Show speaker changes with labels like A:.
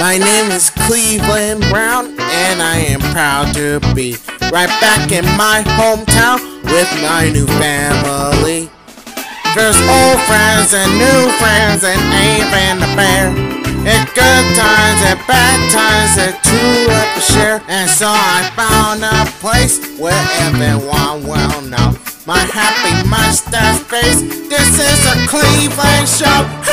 A: My name is Cleveland Brown, and I am proud to be right back in my hometown with my new family. There's old friends and new friends and even a bear. In good times and bad times, and two up to share. And so I found a place where everyone will know my happy mustache face. This is a Cleveland show.